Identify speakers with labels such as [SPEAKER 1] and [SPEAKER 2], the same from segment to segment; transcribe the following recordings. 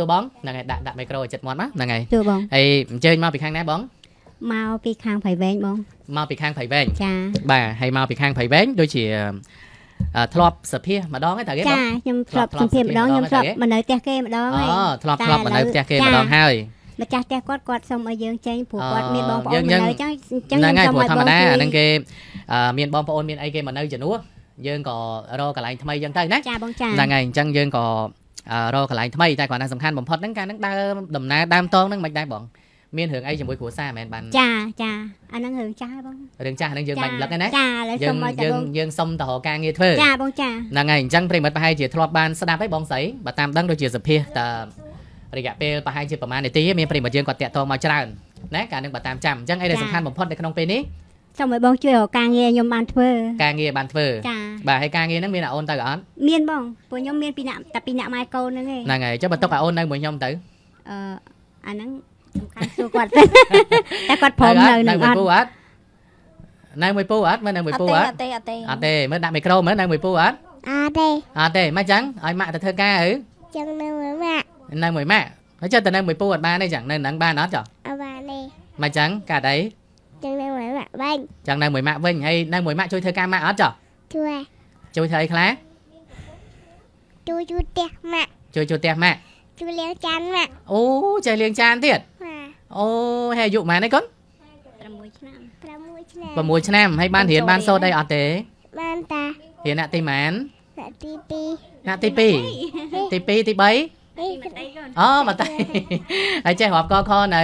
[SPEAKER 1] តួបងហ្នឹងហើយដាក់ដាក់មីក្រូឲ្យចិត្តមាត់មកហ្នឹងហើយ
[SPEAKER 2] ទោះបង
[SPEAKER 1] ហើយអញ្ជើញមកពីខាងណាបង
[SPEAKER 2] មកពីខាងព្រៃវែងបង
[SPEAKER 1] មកពីខាងព្រៃវែង
[SPEAKER 2] ចា
[SPEAKER 1] បាទហើយមកពីខាងព្រៃវែងដូចជាអឺធ្លាប់សភាម្ដងហ្នឹងតើគេប
[SPEAKER 2] ចា
[SPEAKER 1] ង
[SPEAKER 2] ខ្ញុំធ្លាប់
[SPEAKER 1] ធ្លាប់
[SPEAKER 2] ជំរាបម្ដង
[SPEAKER 1] ធ្លា
[SPEAKER 2] ខ្ញុំ
[SPEAKER 1] ប់
[SPEAKER 2] ធ្លាប់
[SPEAKER 1] ទេ
[SPEAKER 2] មកនៅផ្ទះគេម្ដង
[SPEAKER 1] អូ
[SPEAKER 2] ហើយ
[SPEAKER 1] ធ្លាប់
[SPEAKER 2] តែ
[SPEAKER 1] ធ្លាប់មកនៅ
[SPEAKER 2] ឥឡូវ
[SPEAKER 1] ផ្ទះគេ
[SPEAKER 2] ចា
[SPEAKER 1] ម្ដងហើយ
[SPEAKER 2] ម្ចាស់ផ្ទះគាត់គាត់សុំឲ្យយើងចេញព្រោះ
[SPEAKER 1] អូ
[SPEAKER 2] គាត់មានបងប្អូ
[SPEAKER 1] យើង
[SPEAKER 2] ន
[SPEAKER 1] យើង
[SPEAKER 2] មកនៅអញ្ចឹងអញ្ចឹង
[SPEAKER 1] ហ្នឹងហើយ
[SPEAKER 2] ខ្ញុំ
[SPEAKER 1] ព្រោះ
[SPEAKER 2] សុំ
[SPEAKER 1] ធម្ម
[SPEAKER 2] ឲ្យបង
[SPEAKER 1] តា
[SPEAKER 2] ជួយ
[SPEAKER 1] អាហ្នឹងគេអឺមានបងប្អូនមានអីគេមកនៅជំនួសយើងក៏រកកន្លែងថ្មីអញ្ចឹងទៅណា
[SPEAKER 2] ចាបងចា
[SPEAKER 1] ហ្នឹងហើយអញ្ចឹងយើងក៏អឺ រកកន្លែងថ្មីតែគ្រាន់តែសំខាន់បំផុតហ្នឹងការហ្នឹងដើរដំណើរដើមតងហ្នឹងមិនដែរបងមានរឿងអីជាមួយគ្រួសារមែនបាន
[SPEAKER 2] ចាចាអាហ្នឹងរឿងចាស់បង
[SPEAKER 1] រឿងចាស់ហ្នឹងយើងបាញ់លឹកហ្នឹងណា
[SPEAKER 2] ចាឥឡូវ
[SPEAKER 1] យើ
[SPEAKER 2] សុំ
[SPEAKER 1] ង
[SPEAKER 2] ឲ្យតែ
[SPEAKER 1] យើង
[SPEAKER 2] បង
[SPEAKER 1] យើងសុំទៅរកការងារធ្វើ
[SPEAKER 2] ចាបងចា
[SPEAKER 1] ហ្នឹងហើយអញ្ចឹងប្រិមិត្តប្រហែលជាធ្លាប់បានស្ដាប់ហើយបងស្រីបើតាមដឹងដូចជាសភាតរយៈពេលប្រហែលជាប្រហែលនាទីមានប្រិមិត្តយើងគាត់តាក់ទងមកច្រើនណាការនឹងបើតាមចាំអញ្ចឹងអីដែលសំខាន់បំផុតនៅក្នុងពេលនេះ
[SPEAKER 2] សុំឲ្យបងជួយរកការងារខ្ញុំបានធ្វើ
[SPEAKER 1] ការងារបានធ្វើ
[SPEAKER 2] ចា
[SPEAKER 1] បាទហើយការងារហ្នឹងមានអាអូនទៅអត់
[SPEAKER 2] មានបងព្រោះខ្ញុំមានពីអ្នកតែពីអ្នកម៉ែកូនហ្នឹងឯង
[SPEAKER 1] ហ្នឹងហើយចុះបន្ទុកអាអូននៅមួយខ្ញុំទៅ
[SPEAKER 2] អឺអាហ្នឹងសំខាន់សួរគាត់តែគាត់ព្រមនៅ
[SPEAKER 1] នៅ
[SPEAKER 2] នឹង
[SPEAKER 1] មួយ
[SPEAKER 2] អត់
[SPEAKER 1] ពូអត់នៅមួយពូអត់មើលនៅមួយពូអត់
[SPEAKER 3] អត់ទេអត់ទេ
[SPEAKER 1] អត់ទេមើលដាក់មីក្រូមើលនៅមួយពូអត់
[SPEAKER 4] អត់ទេ
[SPEAKER 1] អត់ទេមិនចឹងឲ្យម៉ាក់ទៅធ្វើការអឺ
[SPEAKER 4] ចឹងនៅមួយម៉ាក់
[SPEAKER 1] នៅមួយម៉ាក់ហើយចុះទៅនៅមួយពូអត់បានទេចឹងនៅនឹងបានអត់ចុះ
[SPEAKER 4] អត់បានទេ
[SPEAKER 1] មិនចឹងកាត់អី
[SPEAKER 4] ចឹងនៅមួយម៉ាក់វិញ
[SPEAKER 1] ចឹងនៅមួយម៉ាក់វិញហើយនៅមួយម៉ាក់ជួយធ្វើការម៉ាក់អត់ចុះ
[SPEAKER 4] ជួយ
[SPEAKER 1] ជួយធ្វើអីខ្លះ
[SPEAKER 4] ជួយជួយផ្ទះម៉ាក់
[SPEAKER 1] ជួយជួយផ្ទះម៉ាក់
[SPEAKER 4] ជួយលាងចានម៉ាក់
[SPEAKER 1] អូចេះលាងចានទៀត
[SPEAKER 4] ម៉ា
[SPEAKER 1] អូហើយអាយុប៉ុន្មានឯងកូន
[SPEAKER 2] 6ឆ្នាំ
[SPEAKER 4] 6ឆ្នាំ
[SPEAKER 1] 6ឆ្នាំហើយបានរៀនបានសូត្រអីអត់ទេ
[SPEAKER 4] បានតា
[SPEAKER 1] រៀនណាក់ទីម៉ាន
[SPEAKER 4] អ្នកទី
[SPEAKER 1] ណាក់ទី2ទី2ទី3
[SPEAKER 4] 2នេះ
[SPEAKER 2] មិនអីកូន
[SPEAKER 1] អូមកតៃហើយចេះរាប់កខនៅ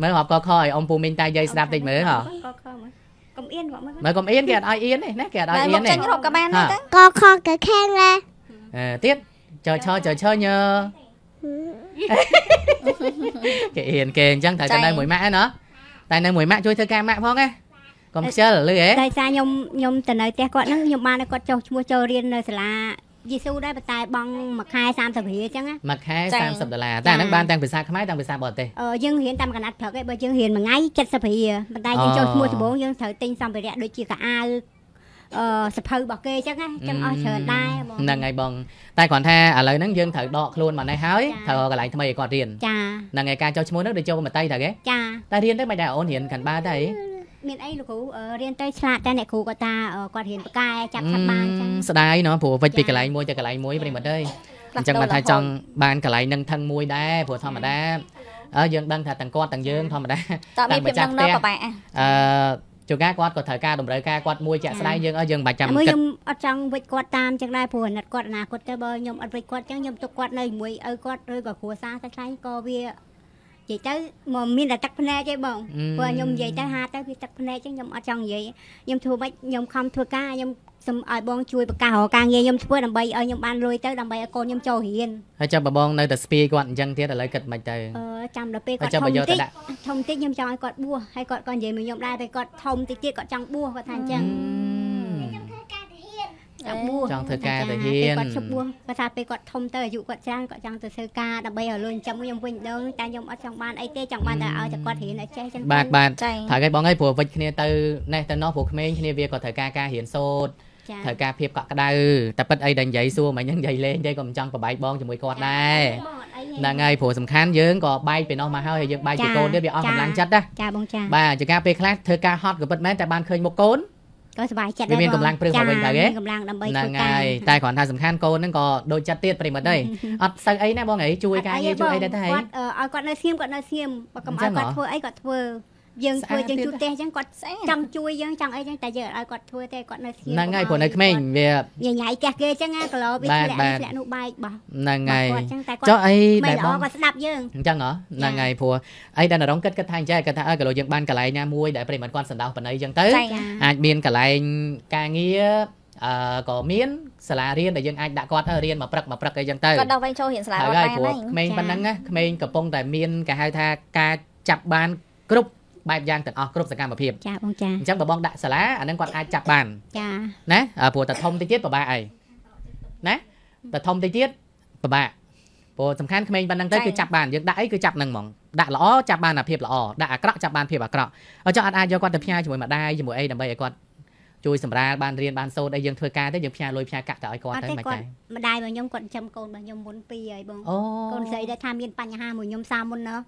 [SPEAKER 1] មើលរាប់កខឲ្យអ៊ំពូមីងតាយាយស្ដាប់តិចមើលហ៎
[SPEAKER 2] ក៏ខំមើល កុំអៀនគាត់មើល
[SPEAKER 1] មើលកុំអៀនគេអត់ឲ្យអៀនទេណាគេអត់ឲ្យ
[SPEAKER 3] តែ
[SPEAKER 1] អៀ
[SPEAKER 3] មក
[SPEAKER 1] នទេ
[SPEAKER 3] ចេញរកក៏បានដែរទៅ
[SPEAKER 4] កខក៏ខាងឡា
[SPEAKER 1] អឺទៀតចើឈើចើឈើញើគេអៀនគេអញ្ចឹងត្រូវតែនៅមួយម៉ាក់ហ្នឹងណាតែនៅមួយម៉ាក់ជួយធ្វើការម៉ាក់ផងណាកុំខ្ជិលលឺហ៎
[SPEAKER 2] ដោយសារខ្ញុំខ្ញុំទៅនៅផ្ទះគាត់ហ្នឹងខ្ញុំបានឲ្យគាត់ចុះឈ្មោះចូលរៀននៅសាលា យេស៊ូដែរប៉ុន្តែបង់មួយខែ30រៀលអញ្ចឹងណា
[SPEAKER 1] មួយខែ
[SPEAKER 3] ចា៎
[SPEAKER 1] 30ដុល្លារតែអាហ្នឹងបានទាំងភាសាខ្មែរទាំងភាសាបរទេស
[SPEAKER 2] អឺយើងរៀនតាមកណាត់ព្រឹកឯងបើយើងរៀនមួយថ្ងៃ70រៀលប៉ុន្តែយើងចុះឈ្មោះដំបូងយើងត្រូវទិញសម្ភារៈដូចជាកៅអៅអឺសភៅរបស់គេអញ្ចឹងណាអញ្ចឹងអស់ច្រើនដែរបង
[SPEAKER 1] ហ្នឹងហើយបងតែគ្រាន់ថាឥឡូវហ្នឹងយើងត្រូវដកខ្លួនមកនេះហើយ
[SPEAKER 2] ចា៎
[SPEAKER 1] ត្រូវរកកន្លែងថ្មីឲ្យគាត់រៀន
[SPEAKER 2] ចា
[SPEAKER 1] ហ្នឹងហើយការចុះឈ្មោះហ្នឹងដូចចូលមកតៃតាគេ
[SPEAKER 2] ចា
[SPEAKER 1] តែរៀនទៅមិនដែរអូនរៀនកាន់បាទៅអី
[SPEAKER 2] មានអីលោកគ្រូអឺរៀនទៅឆ្លាតតែអ្នកគ្រូគាត់ថាអឺគាត់រៀនបកែចាប់ឆាប់បានអញ្ចឹង
[SPEAKER 1] ស្ដាយเนาะព្រោះវិចពី
[SPEAKER 2] ចា៎
[SPEAKER 1] កន្លែងមួយទៅកន្លែងមួយប្រិមត្តអើយ
[SPEAKER 3] ផ្លា
[SPEAKER 1] អ
[SPEAKER 3] ស់
[SPEAKER 1] ញ្ចឹង
[SPEAKER 3] ប្ដូ
[SPEAKER 1] បា
[SPEAKER 3] រ
[SPEAKER 1] នថា
[SPEAKER 3] រហូត
[SPEAKER 1] ចង់បានកន្លែងនឹងថឹងមួយដែរព្រោះធម្មតាអើយើងដឹងថាទាំងគាត់ទាំងយើងធម្មតា
[SPEAKER 3] តើមានភាពនឹងនៅប្របែអា
[SPEAKER 1] អឺជួនកាលគាត់ក៏ត្រូវការតម្រូវការគាត់មួយជាក់ស្ដែងយើងអើយើងមិនបាច់ចាំ
[SPEAKER 2] មួយ
[SPEAKER 1] គិត
[SPEAKER 2] ខ្ញុំអត់ចង់វិចគាត់តាមអញ្ចឹងដែរព្រោះអាណិតគាត់អនាគតទៅបើខ្ញុំអត់វិចគាត់អញ្ចឹងខ្ញុំទុកគាត់នៅជាមួយឪគាត់ឬក៏គ្រួសារតែខ្លាញ់ក៏វានិយាយទៅមកមានតែទឹកភ្នែកទេបង
[SPEAKER 1] អឺ
[SPEAKER 2] ព្រោះខ្ញុំនិយាយទៅហាទៅវាទឹកភ្នែកអញ្ចឹងខ្ញុំអត់ចង់និយាយខ្ញុំធ្វើម៉េចខ្ញុំខំធ្វើការខ្ញុំ សូមឲ្យបងជួយប្រកាសរកការងារខ្ញុំធ្វើដើម្បីឲ្យខ្ញុំបានលុយទៅដើម្បីឲ្យកូនខ្ញុំចូលរៀន
[SPEAKER 1] ហើយចាំបងនៅតែស្ពាយគាត់អញ្ចឹងទៀតឥឡូវគិតមិនទៅ
[SPEAKER 2] អឺចាំដល់ពេល
[SPEAKER 1] ហើយ
[SPEAKER 2] គាត់
[SPEAKER 1] ចាំ
[SPEAKER 2] ធំ
[SPEAKER 1] បើយកទៅ
[SPEAKER 2] តិច
[SPEAKER 1] ដាក់
[SPEAKER 2] ធំតិចខ្ញុំចង់ឲ្យគាត់បួសហើយគាត់ក៏និយាយមួយខ្ញុំដែរពេលគាត់ធំតិចទៀតគាត់ចង់បួសគាត់ថាអញ្ចឹងចង់បួស
[SPEAKER 1] ចង់ធ្វើការទៅ
[SPEAKER 2] ចា
[SPEAKER 1] ហ៊ាន
[SPEAKER 2] ពេលគាត់ឈប់បួសគាត់ថាពេលគាត់ធំទៅអាយុគាត់ច្រើនគាត់ចង់ទៅធ្វើការដើម្បីឲ្យលុយចាំខ្ញុំវិញម្ដងតែខ្ញុំអត់ចង់បានអីទេចង់បានតែឲ្យតែគាត់រៀនឲ្យចេះចឹង
[SPEAKER 1] បាទបាទ
[SPEAKER 3] ចា
[SPEAKER 1] ត្រូវហើយបងអើយព្រោះវិចគ្នាទៅនេះទៅនោះព្រោះក្មេងគ្នាវាក៏ត្រូវការការរៀនសូត្រ
[SPEAKER 2] ចា
[SPEAKER 1] ត្រូវការភាពកក់ក្ដៅតែប៉ិតអីដែលនិយាយសួរមិនហ្នឹងនិយាយលេងទេក៏មិនចង់ប្របែកបងជាមួយគាត់ដែរហ្នឹងហើយព្រោះសំខាន់យើងក៏បែកពីនោះមកហើយហើយយើងបែកពីកូនទៀតវាអស់កម្លាំងចិត្តណា
[SPEAKER 2] ចាបងចា
[SPEAKER 1] បាទជាការពេលខ្លះធ្វើការហត់ក៏ពិតមែនតែបានឃើញមុខកូន
[SPEAKER 2] ក៏សុបាយចិត្ត
[SPEAKER 1] វាមានកម្លាំងព្រឹងមកវិញទៅទេ
[SPEAKER 2] មានកម្លាំងដើម្បី
[SPEAKER 1] ហ្នឹង
[SPEAKER 2] ធ្វើការ
[SPEAKER 1] ហើយតែគ្រាន់តែសំខាន់កូនហ្នឹងក៏ដូចចិត្តទៀតប្រិមត្តអីអត់ស្ូវអីណាបងអីជួយការងារជួយអីដែរតែហី
[SPEAKER 2] គាត់អឺឲ្យគាត់នៅស្ងៀមគាត់នៅស្ងៀមបើកុំ
[SPEAKER 1] អញ្ចឹ
[SPEAKER 2] ឲ្យ
[SPEAKER 1] ង
[SPEAKER 2] គាត់
[SPEAKER 1] ហ៎
[SPEAKER 2] ធ្វើអីគាត់ធ្វើ យើង
[SPEAKER 1] ស្អា
[SPEAKER 2] ធ្វើ
[SPEAKER 1] ត
[SPEAKER 2] យើង
[SPEAKER 1] ទៀត
[SPEAKER 2] ជួបផ្ទះអញ្ចឹងគាត់
[SPEAKER 3] ស្អាត
[SPEAKER 2] ចង់ជួយយើងចង់អីអញ្ចឹងតែយើងអត់ឲ្យគាត់ធ្វើទេគាត់នៅស្ងៀម
[SPEAKER 1] ហ្នឹងហើយព្រោះនៅក្មេងវា
[SPEAKER 2] ញញ៉ៃផ្ទះគេអញ្ចឹងណាគីឡូវា
[SPEAKER 1] បាទ
[SPEAKER 2] ធ្លាក់
[SPEAKER 1] បាទ
[SPEAKER 2] នេះធ្លាក់នោះបែកបោះ
[SPEAKER 1] ហ្នឹងហើយ
[SPEAKER 2] គាត់អញ្ចឹងតែគាត់
[SPEAKER 1] ចុះអី
[SPEAKER 2] មិន
[SPEAKER 1] ដែល
[SPEAKER 2] ល្អ
[SPEAKER 1] បង
[SPEAKER 2] គាត់ស្ដាប់យើង
[SPEAKER 1] អញ្ចឹងហ៎ហ្នឹងហើយព្រោះអីដែលនរងគិតគិតថាអញ្ចឹងគាត់ថាអើក៏លោកយើងបានកន្លែងណាមួយដែលប្រិមត្តគាត់សណ្ដោសបណ្ណៃអញ្ចឹងទៅ
[SPEAKER 3] ចា
[SPEAKER 1] អាចមានកន្លែងការងារអឺក៏មានសាលារៀនដែលយើងអាចដាក់គាត់ទៅរៀនមកព្រឹកមកព្រឹកអីចឹងទៅ
[SPEAKER 3] គាត់ដល់វិញចូលរៀនសាលា
[SPEAKER 1] ហើ
[SPEAKER 3] រដ្ឋ
[SPEAKER 1] យហើយ
[SPEAKER 3] បាន
[SPEAKER 1] ព្រោះ
[SPEAKER 3] ហើយ
[SPEAKER 1] ក្មេង
[SPEAKER 2] ចា៎
[SPEAKER 1] ប៉ុណ្ណឹងណាក្មេងកំពុងតែមានគេហៅថាការចាប់បានគ្រប់ បែបយ៉ាងទាំងអស់គ្រប់សកម្មភាព
[SPEAKER 2] ចាបងចា
[SPEAKER 1] អញ្ចឹងបើបងដាក់សាលាអាហ្នឹងគាត់អាចចាប់បាន
[SPEAKER 2] ចា
[SPEAKER 1] ណាអ่าព្រោះតែធំតិចទៀតពិបាកអីណាតែធំតិចទៀតពិបាកព្រោះសំខាន់ក្មេងប៉ុណ្ណឹងទៅ
[SPEAKER 3] ចា៎
[SPEAKER 1] គឺចាប់បានយើងដាក់អីគឺចាប់ហ្នឹងហ្មងដាក់ល្អចាប់បានអាភាពល្អដាក់អាក្រក់ចាប់បានភាពអាក្រក់អញ្ចឹងអត់អាចយកគាត់ទៅផ្ញើជាមួយម្ដាយជាមួយអីដើម្បីឲ្យគាត់ជួយសម្រាលបានរៀនបានសូត្រអីយើងធ្វើការទៅយើងផ្ញើលុយផ្ញើកាក់ទៅឲ្យគាត់
[SPEAKER 2] អត់
[SPEAKER 1] ទៅ
[SPEAKER 2] ទេ
[SPEAKER 1] មិន
[SPEAKER 2] គា
[SPEAKER 1] ចែ
[SPEAKER 2] ត់ម្ដាយរបស់ខ្ញុំគាត់ចិញ្ចឹមកូនរបស់ខ្ញុំមុនពីរហើយបង
[SPEAKER 1] អូ
[SPEAKER 2] កូនស្រីដែលថាមានបញ្ហាមួយខ្ញុំសាមុនណោះ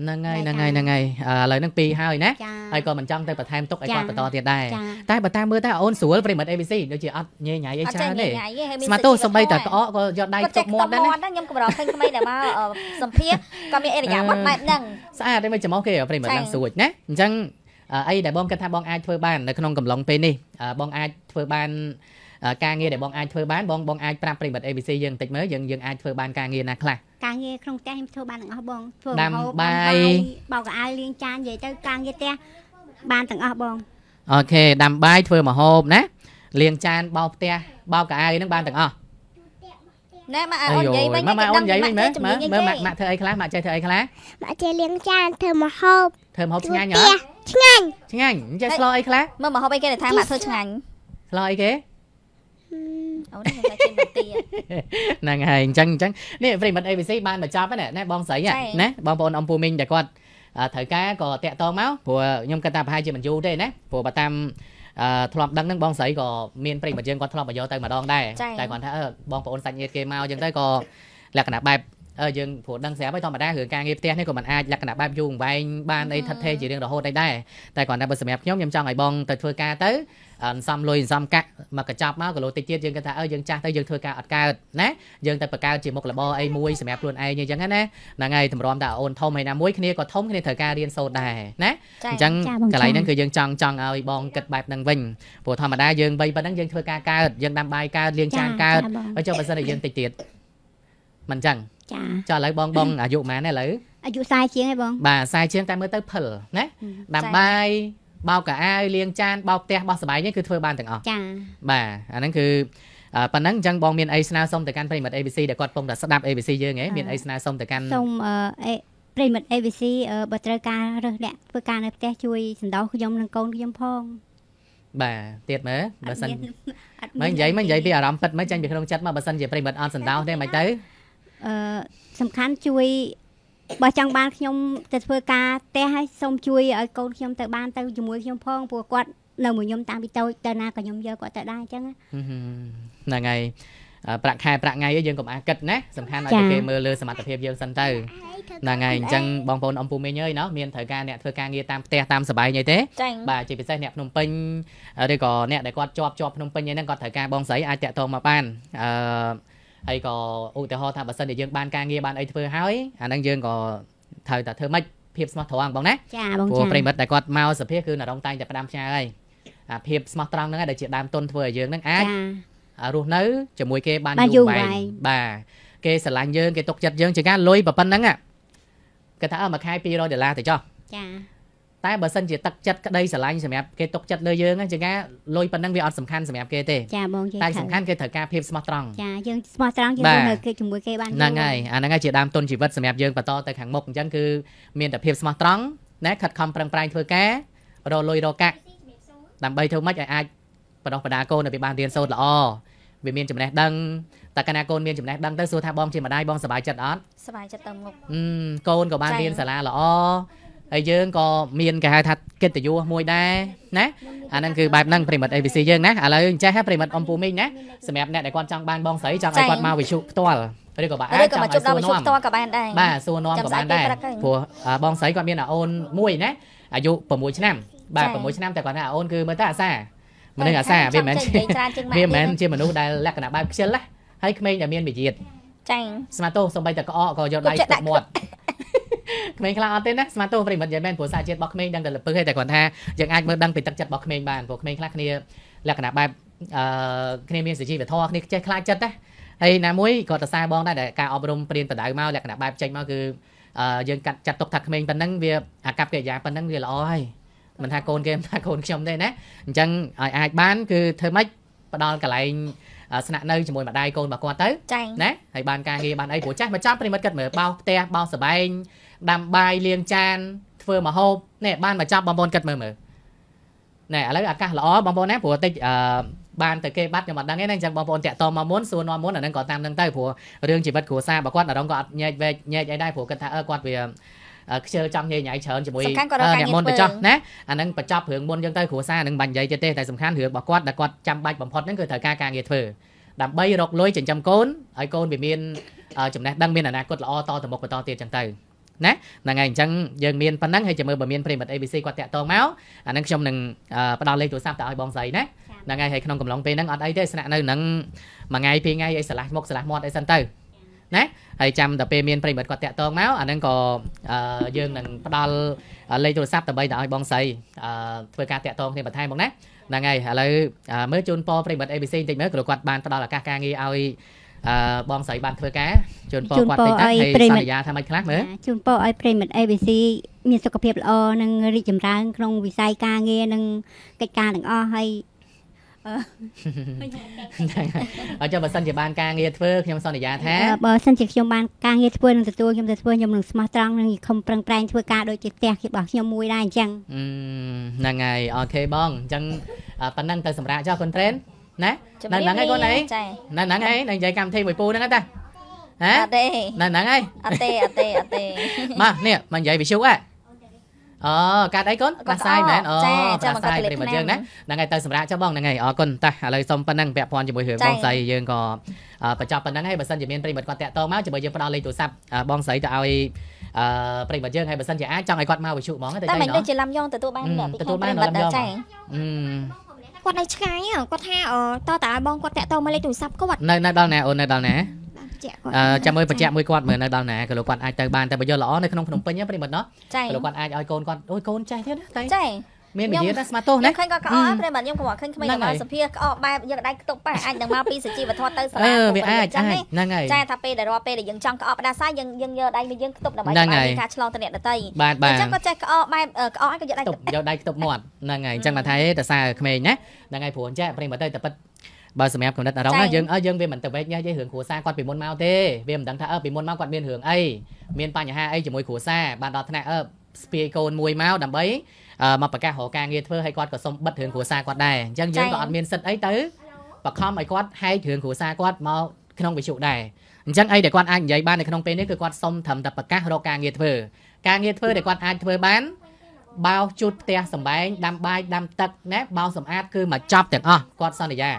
[SPEAKER 1] ហ្នឹងហើយ
[SPEAKER 2] ចា
[SPEAKER 1] ហ្នឹងហើយហ្នឹងហើយអឺឥឡូវហ្នឹងពីរហើយណា
[SPEAKER 2] ចា
[SPEAKER 1] ហើយក៏មិនចង់ទៅបន្ថែមទុកឲ្យ
[SPEAKER 2] ចា
[SPEAKER 1] គាត់បន្តទៀតដែរ
[SPEAKER 2] ចា
[SPEAKER 1] តែបើតាមមើលទៅអូនស្រួលប្រិមិត្ត ABC ដូចជាអត់ញ៉ៃញ៉ៃអី
[SPEAKER 3] អត់
[SPEAKER 1] ច្រើន
[SPEAKER 3] ចេះ
[SPEAKER 1] ទេ
[SPEAKER 3] ញ៉ៃទេហើយមាន
[SPEAKER 1] ស្មាតូសំបីតែក្អកក៏យកដៃ
[SPEAKER 3] គាត់
[SPEAKER 1] ទុ
[SPEAKER 3] ចេះ
[SPEAKER 1] ក
[SPEAKER 3] ខ្មាទ
[SPEAKER 1] ត់
[SPEAKER 3] ប់
[SPEAKER 1] ដែរ
[SPEAKER 3] មា
[SPEAKER 1] ណា
[SPEAKER 3] ត់ណាខ្ញុំក៏ប្រដៅឃើញក្មេងដែលមកអឺសម្ភារក៏មានអេរយាប័តបែបហ្នឹង
[SPEAKER 1] ស្អាតទេមិនចំអស់គេប្រិមិត្ត
[SPEAKER 3] ចា៎
[SPEAKER 1] ឡើងស្រួចណាអញ្ចឹងអឺអីដែលបងគិតថាបងអាចធ្វើបាននៅក្នុងកំឡុងពេលនេះអឺបងអាចធ្វើបានអឺការងារដែលបងអាចធ្វើបានបងបងអាចប្រាប់ប្រិមិត្ត ABC យើងបន្តិចមើលយើងយើងអាចធ្វើបានការងារណាខ្លះ
[SPEAKER 2] ការងារក្នុងផ្ទះខ្ញុំធ្វើបានទាំងអស់បងធ្វើ
[SPEAKER 1] ដាំ
[SPEAKER 2] ម្ហូប
[SPEAKER 1] បាយ
[SPEAKER 2] បោកកៅអៅលាងចាននិយាយទៅការងារផ្ទះបានទាំងអស់បង
[SPEAKER 1] អូខេដាំបាយធ្វើម្ហូបណាលាងចានបោកផ្ទះបោកកៅអៅហ្នឹងបានទាំងអស់
[SPEAKER 3] ណែមកឲ្យអូននិយាយវិញ
[SPEAKER 1] ម៉ាក់ម៉ាក់អូននិយាយវិញមើល
[SPEAKER 3] ជំ
[SPEAKER 1] មើ
[SPEAKER 3] នា
[SPEAKER 1] ល
[SPEAKER 3] ញ
[SPEAKER 1] មើល
[SPEAKER 3] គេ
[SPEAKER 1] ម៉ាក់ម៉ាក់ធ្វើអីខ្លះម៉ាក់ចេះធ្វើអីខ្លះ
[SPEAKER 4] មកចេះលាងចានធ្វើម្ហូប
[SPEAKER 1] ធ្វើម្ហូបឆ្ងាញ់ហ៎
[SPEAKER 4] ឆ្ងាញ់
[SPEAKER 1] ឆ្ងាញ់អញ្ចឹងស្លោអីខ្លះ
[SPEAKER 3] មើលមកហូបអីគេដែលថាមកធ្វើឆ្ងាញ់
[SPEAKER 1] ស្លោអីគេ
[SPEAKER 3] អូនខ្ញុំតែជិះបន្ទា
[SPEAKER 1] ហ្នឹងហើយអញ្ចឹងអញ្ចឹងនេះប្រិមិត្ត ABC បានបញ្ចប់ហ្នឹងណាបងស្រីហ៎
[SPEAKER 3] ចា៎
[SPEAKER 1] ណាបងប្អូនអំពូមីងដែលគាត់អឺត្រូវការក៏តាក់តងមកព្រោះខ្ញុំគិតថាប្រហែលជាមិនយូរទេណាព្រោះបើតាមអឺធ្លាប់ដឹងហ្នឹងបងស្រីក៏មានប្រិមិត្តយើងគាត់ធ្លាប់មកយកទៅម្ដងដែរ
[SPEAKER 3] ចា៎
[SPEAKER 1] តែគាត់ថាអឺបងប្អូនសាច់ញាតិគេមកអញ្ចឹងទៅក៏លក្ខណៈបែបអឺ យើងព្រោះដឹងស្រាប់ហើយធម្មតារឿងការងារផ្ទះនេះក៏មិនអាចលក្ខណៈបែបយូរអង្វែងបានអីថិតថេរជារៀងរហូតអីដែរតែគាត់ថាបើសម្រាប់ខ្ញុំខ្ញុំចង់ឲ្យបងទៅធ្វើការទៅអឺសំលុយសំកាក់មកកញ្ចប់មកគីឡូតិចទៀតយើងគិតថាអឺយើងចាស់ទៅយើងធ្វើការអត់កើតណាយើងទៅបង្កើតជាមុខរបរអីមួយសម្រាប់ខ្លួនឯងអញ្ចឹងណាហ្នឹងហើយតម្រាំតែអូនធំហើយណាមួយគ្នាក៏ធំគ្នាត្រូវការរៀនសូត្រដែរណា
[SPEAKER 3] ចា
[SPEAKER 1] អញ្ចឹង
[SPEAKER 2] ចាបង
[SPEAKER 1] កន្លែង
[SPEAKER 2] ចា
[SPEAKER 1] ហ្នឹងគឺយើងចង់ចង់ឲ្យបងគិតបែបហ្នឹងវិញព្រោះធម្មតាយើងវ័យប៉ុណ្ណឹងយើងធ្វើការកើតយើងដាំបាយកើតលាងចានកើត
[SPEAKER 2] បង
[SPEAKER 1] ហើយចុះបើសិនតែយើងតិចទៀតមិនអញ្ចឹង
[SPEAKER 2] ចា
[SPEAKER 1] ចុះឥឡូវបងបងអាយុប៉ុន្មានឥឡូវ
[SPEAKER 2] អាយុ40ជាងហើយបង
[SPEAKER 1] បាទខ្សែជាងតែមើលទៅភិលណាដាំបាយបោកកៅអៅលាងចានបោកផ្ទះបោះសបាយនេះគឺធ្វើបានទាំងអស់
[SPEAKER 2] ចា
[SPEAKER 1] បាទអាហ្នឹងគឺអឺប៉ុណ្ណឹងអញ្ចឹងបងមានអីស្នើសុំទៅកាន់ប្រិមិត្ត ABC ដែលគាត់ពងតែស្ដាប់ ABC យើងហ៎មានអីស្នើសុំទៅកាន់
[SPEAKER 2] សូមអឺអេប្រិមិត្ត ABC អឺបើត្រូវការរើសអ្នកធ្វើការនៅផ្ទះជួយសន្តោសខ្ញុំនិងកូនខ្ញុំផង
[SPEAKER 1] បាទទៀតមើលបើសិន
[SPEAKER 2] អត់
[SPEAKER 1] មិននិយាយមិននិយាយពីអារម្មណ៍ពិតមិនចាញ់ពីក្នុងចិត្តមកបើសិនជាប្រិមិត្តអត់សន្តោសទេមិនទៅ
[SPEAKER 2] អឺសំខាន់ជួយបើចង់បានខ្ញុំទៅធ្វើការផ្ទះឲ្យសូមជួយឲ្យកូនខ្ញុំទៅបានទៅជាមួយខ្ញុំផងព្រោះគាត់នៅមួយខ្ញុំតាំងពីតូចទៅណាក៏ខ្ញុំយកគាត់ទៅដែរអញ្ចឹងណា
[SPEAKER 1] ហ្នឹងហើយអឺប្រាក់ខែប្រាក់ថ្ងៃអីយើងកុំអាគិតណាសំខាន់ឲ្យ
[SPEAKER 2] ចា៎
[SPEAKER 1] តែគេមើលលើសមត្ថភាពយើងសិនទៅហ្នឹងហើយអញ្ចឹងបងប្អូនអំពូមីងអើយណោះមានត្រូវការអ្នកធ្វើការងារតាមផ្ទះតាមសបាយអីទេ
[SPEAKER 3] ចាញ់
[SPEAKER 1] បាទជាពិសេសអ្នកភ្នំពេញឬក៏អ្នកដែលគាត់ជាប់ជាប់ភ្នំពេញអីហ្នឹងគាត់ត្រូវការបងស្រីអាចតាក់ទងមកបានអឺ ហើយក៏ឧទាហរណ៍ថាបើសិនជាយើងបានការងារបានអីធ្វើហើយអាហ្នឹងយើងក៏ត្រូវតែធ្វើម៉េចភាពស្មោះត្រង់បងណា
[SPEAKER 2] ចាបង
[SPEAKER 1] ព្រោះ
[SPEAKER 2] ចា
[SPEAKER 1] ប្រិមិត្តដែលគាត់មកសភាគឺនរងតែងតែផ្ដាំផ្ញើហើយអាភាពស្មោះត្រង់ហ្នឹងឯងដែលជាដើមទុនធ្វើឲ្យយើងហ្នឹងអាច
[SPEAKER 2] ចា
[SPEAKER 1] រស់នៅជាមួយគេបាន
[SPEAKER 2] បាន
[SPEAKER 1] យូរ
[SPEAKER 2] យូរ
[SPEAKER 1] វែ
[SPEAKER 2] វែ
[SPEAKER 1] ង
[SPEAKER 2] ង
[SPEAKER 1] បាទគេស្រឡាញ់យើងគេទុកចិត្តយើងជាការលុយប៉ុណ្ណឹងគេថាអើមួយខែ200ដុល្លារទៅចុះ
[SPEAKER 2] ចា
[SPEAKER 1] តែបើសិនជាទឹកចិត្តក្តីស្រឡាញ់សម្រាប់គេទុកចិត្តលើយើងហ្នឹងជាការលុយប៉ុណ្ណឹងវាអត់សំខាន់សម្រាប់គេទេ
[SPEAKER 2] ចាបងនិយាយ
[SPEAKER 1] តែ
[SPEAKER 2] ខឹ
[SPEAKER 1] សំ
[SPEAKER 2] ង
[SPEAKER 1] ខាន់គេត្រូវការភាពស្មោះត្រង់
[SPEAKER 2] ចាយើងស្មោះត្រង់យើង
[SPEAKER 1] បាទ
[SPEAKER 2] រស់នៅគេជាមួយគេបានយូរ
[SPEAKER 1] ហ្នឹងហើយអាហ្នឹងហើយជាដើមទុនជីវិតសម្រាប់យើងបន្តទៅខាងមុខអញ្ចឹងគឺមានតែភាពស្មោះត្រង់ណាខិតខំប្រឹងប្រែងធ្វើការរកលុយរកកាក់ដើម្បីធ្វើម៉េចឲ្យអាចបដោះបដាកូនឲ្យវាបានរៀនសូត្រល្អវាមានចំណេះដឹងតែកាលណាកូនមានចំណេះដឹងទៅសួរថាបងជាម្ដាយបងសប្បាយចិត្តអត់
[SPEAKER 3] សប្បាយចិត្តទៅមុខ
[SPEAKER 1] អឺកូនក៏បាន
[SPEAKER 3] ចា៎
[SPEAKER 1] រៀនសាលាល្អ ហើយយើងក៏មានគេហៅថាកិត្តិយសមួយដែរណាអាហ្នឹងគឺបែបហ្នឹងប្រិមិត្ត ABC យើងណាឥឡូវអញ្ចេះហ่ะប្រិមិត្តអំពូមីងណាសម្រាប់អ្នកដែលគាត់ចង់បានបងស្រីចង់ឲ្យគាត់មកវិទ្យុផ្ទាល់ឬក៏បើអាច
[SPEAKER 3] ឬ
[SPEAKER 1] ច
[SPEAKER 3] ក៏
[SPEAKER 1] ង់
[SPEAKER 3] មក
[SPEAKER 1] ឲ្យ
[SPEAKER 3] ជួប
[SPEAKER 1] សួ
[SPEAKER 3] ដល់
[SPEAKER 1] រ
[SPEAKER 3] វិទ្យុ
[SPEAKER 1] នាំ
[SPEAKER 3] ផ្ទាល់ក៏បានដែរ
[SPEAKER 1] បាទសួរនាំ
[SPEAKER 3] ចាំ
[SPEAKER 1] ក៏
[SPEAKER 3] ស្អែ
[SPEAKER 1] បា
[SPEAKER 3] ក
[SPEAKER 1] នដែរ
[SPEAKER 3] ពេលព្រឹកហើយ
[SPEAKER 1] ព្រោះអ่าបងស្រីគាត់មានអាអូនមួយណាអាយុ6ឆ្នាំបាទ
[SPEAKER 3] ចា៎
[SPEAKER 1] 6ឆ្នាំតែគាត់ថាអាអូនគឺមើលទៅអាសាមនុស្សអាសាវាមិនមែន
[SPEAKER 3] ចង់ចេញនិយាយច្រើនជាងម៉ាក់
[SPEAKER 1] វាមិនមែន
[SPEAKER 3] ទៀត
[SPEAKER 1] ជាមនុស្សដែលលក្ខណៈបែបខ្ជិលណាហើយក្មេងដែលមានវិជ្ជា
[SPEAKER 3] ចាញ់
[SPEAKER 1] ស្មាតូសំបីតែក្អកក៏យកដៃ
[SPEAKER 3] យកចិត្ត
[SPEAKER 1] ទឹកមាត់ ក្មេងខ្លះអត់ទេណាស្មាតូប្រិមិត្តយ៉ាងមែនព្រោះសារជាតិរបស់ក្មេងដឹងតែលពឹសទេតែគាត់ថាយើងអាចមើលដឹងពីទឹកចិត្តរបស់ក្មេងបានព្រោះក្មេងខ្លះគ្នាលក្ខណៈបែបអឺគ្នាមានសុជីវធម៌គ្នាចេះខ្លាចចិត្តណាហើយណាមួយគាត់ទៅសារបងដែរដែលការអប់រំព្រៀនបដៅមកលក្ខណៈបែបចេញមកគឺអឺយើងកាត់ចាត់ទុកថាក្មេងប៉ុណ្ណឹងវាអាកប្បកិរិយាប៉ុណ្ណឹងវាល្អហើយមិនថាកូនគេមិនថាកូនខ្ញុំទេណាអញ្ចឹងឲ្យអាចបានគឺធ្វើម៉េចផ្ដល់កន្លែងអឺ ស្នាក់នៅជាមួយម្ដាយកូនរបស់គាត់ទៅ
[SPEAKER 3] ចាញ់
[SPEAKER 1] ណាហើយបានការងារបានអីព្រោះចាស់មកចាំប្រិមិត្តគិតមើលបោសផ្ទះបោសសបែងដាំបាយលាងចាន ធ្វើម្ហូបនេះបានមកចាប់បងប្អូនគិតមើលមើលណែឥឡូវអាកាសល្អបងប្អូនណាព្រោះតិចអឺបានទៅគេបាត់ខ្ញុំអត់ដឹងទេណាអញ្ចឹងបងប្អូនតាក់តងមកមុនសួរនាំមុនអាហ្នឹងក៏តាមនឹងទៅព្រោះរឿងជីវិតគ្រួសាររបស់គាត់អារម្មណ៍ក៏អត់ញែកវែកញែកអីដែរព្រោះគាត់ថាអឺគាត់វាអឺ ខ្ជិលចង់ញ៉ៃញ៉ៃច្រើនជាមួយ
[SPEAKER 3] សំខាន់គាត់រកការងារ
[SPEAKER 1] អ្នកមុនទៅ
[SPEAKER 3] ធ្វើ
[SPEAKER 1] ចោះណាអាហ្នឹងបញ្ចប់រឿងមុនអញ្ចឹងទៅគ្រួសារហ្នឹងបាញ់និយាយទៀតទេតែសំខាន់រឿងរបស់គាត់ដែលគាត់ចាំបាច់បំផុតហ្នឹងគឺត្រូវការការងារធ្វើដើម្បីរកលុយចិញ្ចឹមកូនឲ្យកូនវាមានអឺចំណេះដឹងមានអនាគតល្អតទៅមុខបន្តទៀតអញ្ចឹងទៅណាហ្នឹងហើយអញ្ចឹងយើងមានប៉ុណ្ណឹងហើយចាំមើលបើមានប្រិមត្ត ABC គាត់តាក់ទងមកអាហ្នឹងខ្ញុំនឹងអឺផ្ដល់លេខទូរស័ព្ទទៅឲ្យបងស្រីណាហ្នឹងហើយហើយក្នុងកំឡុងពេលហ្នឹងអត់អីទេស្នាក់នៅហ្នឹងមួយថ្ងៃពីរថ្ងៃអីឆ្លាស់មុខឆ្លាស់មាត់អីសិនទៅ ណាហើយចាំតែពេលមានប្រិមត្តគាត់តាក់ទងមកអាហ្នឹងក៏អឺយើងនឹងផ្ដល់លេខទូរស័ព្ទដើម្បីទៅឲ្យបងស្រីអឺធ្វើការតាក់ទងគ្នាបន្ថែមមកណាហ្នឹងហើយឥឡូវអឺមើលជូនពរប្រិមត្ត ABC បន្តិចមើលព្រោះគាត់បានផ្ដល់ឱកាសការងារឲ្យអឺបងស្រីបានធ្វើការជូនពរ
[SPEAKER 2] ជូន
[SPEAKER 1] គាត់
[SPEAKER 2] ពរ
[SPEAKER 1] តិចទៅ
[SPEAKER 2] ឲ្យ
[SPEAKER 1] ហើយ
[SPEAKER 2] ប្រិ
[SPEAKER 1] ស
[SPEAKER 2] មិត្ត
[SPEAKER 1] ន្យាថាមិនខ្លះមើល
[SPEAKER 2] ជូនពរឲ្យប្រិមិត្ត ABC មានសុខភាពល្អនិងរីកចម្រើនក្នុងវិស័យការងារនិងកិច្ចការទាំងអស់ហើយ
[SPEAKER 1] អញ្ចឹងបើសិនជាបានការងារធ្វើខ្ញុំសន្យាថា
[SPEAKER 2] អឺបើសិនជាខ្ញុំបានការងារធ្វើនឹងទទួលខ្ញុំទៅធ្វើខ្ញុំនឹងស្មោះត្រង់និងខំប្រឹងប្រែងធ្វើការដូចជាផ្ទះរបស់ខ្ញុំមួយដែរអញ្ចឹង
[SPEAKER 1] អឺហ្នឹងហើយអូខេបងអញ្ចឹងអឺប៉ុណ្ណឹងទៅសម្រាប់ចុះកូនត្រេនណា
[SPEAKER 3] ជំ
[SPEAKER 1] នៅ
[SPEAKER 3] រាប
[SPEAKER 1] ហ្នឹងហើយកូនអី
[SPEAKER 3] ចា
[SPEAKER 1] នៅហ្នឹងហើយនៅនិយាយកម្មវិធីមួយពូហ្នឹងហ៎តាហ៎
[SPEAKER 3] អត់ទេ
[SPEAKER 1] នៅហ្នឹងហើយ
[SPEAKER 3] អត់ទេអត់ទេអត់ទេ
[SPEAKER 1] មកនេះមកនិយាយវិសុហ៎ អូកាត់អីកូន
[SPEAKER 3] កា
[SPEAKER 1] ប្រា
[SPEAKER 3] ត់
[SPEAKER 1] សាយមែនអូ
[SPEAKER 3] ចាចាំ
[SPEAKER 1] ប្រាសាយ
[SPEAKER 3] មកកាត់
[SPEAKER 1] ប្រិមត្ត
[SPEAKER 3] លេខ
[SPEAKER 1] យើងណាហ្នឹងហើយទៅសម្រាប់ចុះបងហ្នឹងហើយអរគុណតាឥឡូវសុំប៉ុណ្ណឹងពាក់ព័ន្ធជាមួយរឿង
[SPEAKER 3] ចា
[SPEAKER 1] បងស្រីយើងក៏អឺបញ្ចប់ប៉ុណ្ណឹងហើយបើសិនជាមានប្រិមត្តគាត់តាក់ទងមកជាមួយយើងផ្ដល់លេខទូរស័ព្ទអឺបងស្រីទៅឲ្យអឺប្រិមត្តយើងហើយបើសិនជាអាចចង់ឲ្យគាត់មកវិសុហ្មងទេ
[SPEAKER 3] តែ
[SPEAKER 1] តែ
[SPEAKER 3] មិន
[SPEAKER 1] ណោះ
[SPEAKER 3] ដូចជាឡាំយ៉ងទទួលបាន
[SPEAKER 1] អឺ
[SPEAKER 3] អ្នកពី
[SPEAKER 1] ទទួលបាន
[SPEAKER 3] ខាងប្រិមត្ត
[SPEAKER 1] ឡាំយ៉ង
[SPEAKER 3] ចា
[SPEAKER 1] អឺ
[SPEAKER 5] គាត់នៅឆ្ងាយហ៎គាត់ថាអឺតតើឲ្យបងគាត់តាក់ទងមកលេខទូរស័ព្ទគាត់
[SPEAKER 1] នៅនៅដល់ណាអូននៅដល់ណា
[SPEAKER 5] បញ្ជាក់គាត់
[SPEAKER 1] អឺចាំមើលបញ្ជាក់មួយគាត់មើលនៅដល់ណាក៏លោកគាត់អាចទៅបានតែបើយកល្អនៅក្នុងភ្នំពេញណាប្រិមត្តណោះ
[SPEAKER 3] ចា
[SPEAKER 1] ក៏លោកគាត់អាចឲ្យកូនគាត់អូយកូនចេះទៀតណាតែ
[SPEAKER 3] ចា
[SPEAKER 1] មានវិញ្ញាណណាស្មាតទោស
[SPEAKER 3] ខ្ញុំ
[SPEAKER 1] ណា
[SPEAKER 3] ឃើញគាត់ក្អកប្រិមត្តខ្ញុំក៏ឃើញក្មេង
[SPEAKER 1] ហ្នឹង
[SPEAKER 3] ក៏
[SPEAKER 1] ហើយ
[SPEAKER 3] សុភាក្អកបែបយកដៃខ្ទប់ប៉ះអាចនឹងមកពីសុជីវធម៌ទៅសា
[SPEAKER 1] អឺ
[SPEAKER 3] លា
[SPEAKER 1] វាអាច
[SPEAKER 3] ចឹង
[SPEAKER 1] អាច
[SPEAKER 3] ទេ
[SPEAKER 1] ហ្នឹងហើយ
[SPEAKER 3] ចាថាពេលដែលរាល់ពេលដែលយើងចង់ក្អកផ្ដាសាយយើងយើងយកដៃមួយយើងខ្ទប់ដើម្បី
[SPEAKER 1] ហ្នឹង
[SPEAKER 3] កុំ
[SPEAKER 1] ហើយ
[SPEAKER 3] ឲ្យមានការឆ្លងទៅអ្នកដទៃ
[SPEAKER 1] បាទ
[SPEAKER 3] អ
[SPEAKER 1] បាទ
[SPEAKER 3] ញ្ចឹងគាត់ចេះក្អកបែបអឺក្អកឲ្យក៏យកដៃ
[SPEAKER 1] ខ្ទប់យកដៃខ្ទប់មាត់ហ្នឹងហើយអញ្ចឹងមកថាតសើក្មេងណាហ្នឹងហើយព្រោះអញ្ចឹងប្រិមត្តទៅតែប៉ិត បើសម្រាប់កំណត់អារម្មណ៍ណាយើងអើយើងវាមិនទៅវែកញ៉ៃទេរឿងគ្រួសារគាត់ពីមុនមកទេវាមិនដឹងថាអើពីមុនមកគាត់មានរឿងអីមានបញ្ហាអីជាមួយគ្រួសារបានដល់ថ្នាក់អឺស្ពាយកូនមួយមកដើម្បីអឺមកប្រកាសរកការងារធ្វើឲ្យគាត់ក៏សុំបិទរឿងគ្រួសារគាត់ដែរអញ្ចឹងយើងក៏អត់មានសិទ្ធអីទៅបខំឲ្យគាត់ហែករឿងគ្រួសារគាត់មកក្នុងវិទ្យុដែរអញ្ចឹងអីដែលគាត់អាចនិយាយបាននៅក្នុងពេលនេះគឺគាត់សុំត្រឹមតែប្រកាសរកការងារធ្វើការងារធ្វើដែលគាត់អាចធ្វើបានបោសជូតផ្ទះសំបែងដាំបាយដាំទឹកណាបោសសម្អាតគឺមកចប់ទាំងអស់គាត់សន្យា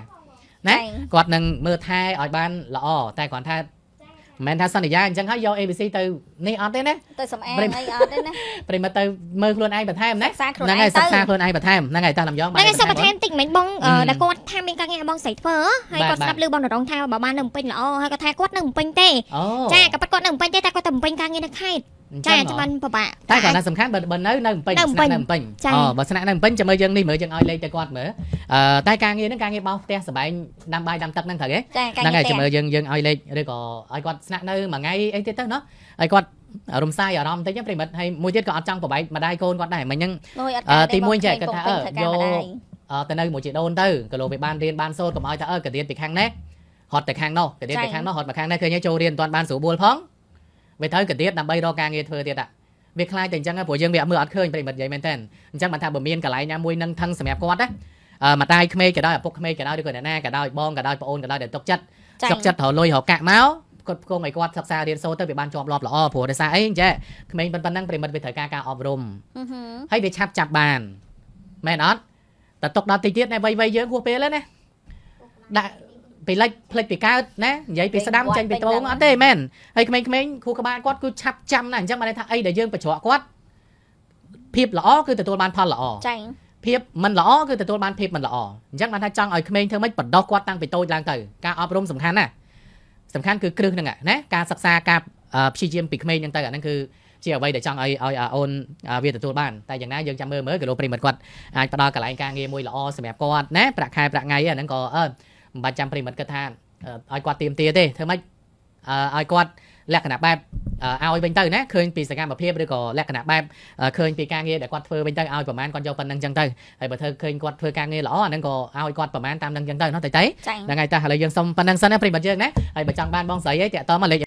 [SPEAKER 1] ណាគាត់នឹងមើលថែឲ្យបានល្អតែគ្រាន់ថាមិនមែនថាសន្យាអញ្ចឹងហើយយក ABC ទៅនេះអត់ទេណា
[SPEAKER 3] ទៅសំអាង
[SPEAKER 1] ប្រិម
[SPEAKER 3] អីអត់ទេណា
[SPEAKER 1] ប្រិមត្តទៅមើលខ្លួនឯងបន្ថែមណា
[SPEAKER 3] សិក្សាខ្លួន
[SPEAKER 1] ហ្នឹង
[SPEAKER 3] ឯង
[SPEAKER 1] ហើយសិ
[SPEAKER 3] ទៅ
[SPEAKER 1] ក្សាខ្លួនឯងបន្ថែមហ្នឹងហើយតាឡំយ៉ង
[SPEAKER 5] ហ្នឹងហើយសុំបន្ថែមតិចមិញបងអឺ
[SPEAKER 1] អឺ
[SPEAKER 5] ដែលគាត់ថាមានការងារឲ្យបងស្រីធ្វើហ៎ហើយ
[SPEAKER 1] បាទ
[SPEAKER 5] គាត់ស្ដាប់ឮបងនរងថាបើបាននៅភ្នំពេញល្អហើយគាត់ថាគាត់នៅភ្នំពេញទេ
[SPEAKER 1] អូ
[SPEAKER 5] ចាក៏ប៉ាត់គាត់នៅភ្នំពេញទេតែគាត់ទៅភ្នំពេញការងារនៅខេត្ត
[SPEAKER 1] អញ្ចាចឹង
[SPEAKER 5] ច្បាស់ពិបាក
[SPEAKER 1] តែគាត់ថាសំខាន់បើបើនៅនៅភ្នំពេញ
[SPEAKER 5] នៅភ្នំ
[SPEAKER 1] ស្នាក់
[SPEAKER 5] ពេញ
[SPEAKER 1] នៅភ្នំពេញ
[SPEAKER 5] ចា
[SPEAKER 1] អូបើស្នាក់នៅភ្នំពេញចាំមើលយើងនេះមើលយើងឲ្យលេខទៅគាត់មើលអឺតែការងារហ្នឹងការងារបោសផ្ទះសំបែងដាំបាយដាំទឹកហ្នឹងត្រូវទេ
[SPEAKER 3] ចាការ
[SPEAKER 1] ហ្នឹង
[SPEAKER 3] ងារ
[SPEAKER 1] ហើយ
[SPEAKER 3] ផ្ទះ
[SPEAKER 1] ចាំមើលយើងយើងឲ្យលេខឬក៏ឲ្យគាត់ស្នាក់នៅមួយថ្ងៃអីទៀតទៅណោះឲ្យគាត់រំសាយអារម្មណ៍បន្តិចណាប្រិមិត្តហើយមួយទៀតក៏អត់ចង់ប្របែកម្ដាយកូនគាត់ដែរមិញហ្នឹង
[SPEAKER 3] លុយអត់
[SPEAKER 1] អឺ
[SPEAKER 3] ការ
[SPEAKER 1] ទីមួយ
[SPEAKER 3] បង
[SPEAKER 1] ចេះ
[SPEAKER 3] ឃើញ
[SPEAKER 1] គាត់ថា
[SPEAKER 3] បង
[SPEAKER 1] អឺ
[SPEAKER 3] ឃើញធ្វើការ
[SPEAKER 1] យក
[SPEAKER 3] ម្ដាយ
[SPEAKER 1] អឺទៅនៅមួយជីដូនទៅក៏លោកវាបានរៀនបានសូត្រកុំឲ្យថាអើករៀនពីខាងនេះហត់ទៅខាងនោះករៀនទៅខាងនោះហត់មកខាងនេះឃើញទេចូលរៀនមិនទាន់បានស្រួលបួលផង វាត្រូវករៀនដើម្បីរកការងារធ្វើទៀតអាវាខ្លាចតែអញ្ចឹងហ៎ព្រោះយើងវាអត់មើលអត់ឃើញប្រិមិត្តនិយាយមែនតើអញ្ចឹងបានថាបើមានកន្លែងណាមួយនឹងថឹងសម្រាប់គាត់ណាអឺម្ដាយក្មេងក៏ដោយឪពុកក្មេងក៏ដោយឬក៏អ្នកណាក៏ដោយបងក៏ដោយប្អូនក៏ដោយដែលទុកចិត្ត
[SPEAKER 3] ចា
[SPEAKER 1] សុកចិត្តរលុយរកកាក់មកគាត់ផ្គងឲ្យគាត់សិក្សារៀនសូត្រទៅវាបានជាប់លាប់ល្អព្រោះដោយសារអីចេះក្មេងប៉ុណ្ណឹងប្រិមិត្តវាត្រូវការការអប់រំ
[SPEAKER 3] ហឹមហឹម
[SPEAKER 1] ហើយវាឆាប់ចាប់បានមែនអត់តែຕົកដល់តិចទៀតណែវ័យវ័យយើងហួសពេលហើយណាដាក់ ពីលិចផ្លិចពីកើតណានិយាយពីស្ដាំចេញពីត្បូងអត់ទេមែនហើយក្មេងៗគ្រូក្បាលគាត់គឺឆាប់ចាំណាស់អញ្ចឹងបានន័យថាអីដែលយើងបញ្ច្រកគាត់ភាពល្អគឺទទួលបានផលល្អ
[SPEAKER 3] ចា
[SPEAKER 1] ភាពមិនល្អគឺទទួលបានភាពមិនល្អអញ្ចឹងបានថាចង់ឲ្យក្មេងធ្វើម៉េចបដោះគាត់តាំងពីតូចឡើងទៅការអប់រំសំខាន់ណាសំខាន់គឺគ្រឹះហ្នឹងណាការសិក្សាការអឺព្យាយាមពីក្មេងហ្នឹងទៅអាហ្នឹងគឺជាអ្វីដែលចង់ឲ្យឲ្យអាអូនអាវាទទួលបានតែយ៉ាងណាយើងចាំមើលមើលគីឡូប្រិមិត្តគាត់អាចផ្ដល់កន្លែងការងារមួយល្អសម្រាប់គាត់ណាប្រាក់ខែប្រាក់ថ្ងៃអាហ្នឹងក៏អឺ មិនបាច់ចាំប្រិមិត្តគិតថាអឺឲ្យគាត់ទៀមទាទេធ្វើម៉េចអឺឲ្យគាត់លក្ខណៈបែបអឺឲ្យវិញទៅណាឃើញពីសកម្មភាពឬក៏លក្ខណៈបែបអឺឃើញពីការងារដែលគាត់ធ្វើវិញទៅឲ្យប្រហែលគាត់យកប៉ុណ្្នឹងចឹងទៅហើយបើធ្វើឃើញគាត់ធ្វើការងារល្អអាហ្នឹងក៏ឲ្យគាត់ប្រហែលតាមហ្នឹងចឹងទៅណោះតែតែ
[SPEAKER 3] ចា
[SPEAKER 1] ហ្នឹងហើយតើឥឡូវយើងសុំប៉ុណ្្នឹងសិនណាប្រិមិត្តយើងណាហើយបើចង់បានបងស្រីអីតាក់តមកលេខ